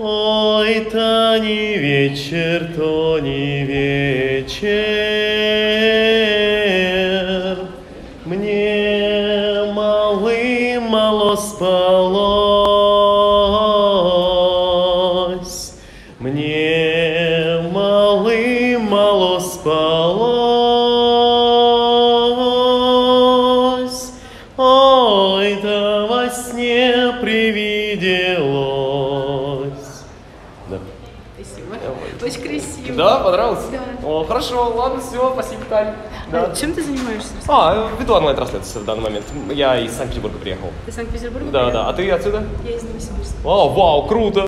Ой, та не вечер, то не вечер. Мне малым мало спалось. Мне малым мало спалось. Ой, да во сне привиделось. Спасибо. Очень красиво. Да, понравилось? Да. О, хорошо, ладно, все, спасибо, Таль. Да. А чем ты занимаешься? А, веду онлайн-трансляцию в данный момент. Я из Санкт-Петербурга приехал. Ты из Санкт-Петербурга? Да, да. А ты отсюда? Я из Новосибирска. О, вау, круто!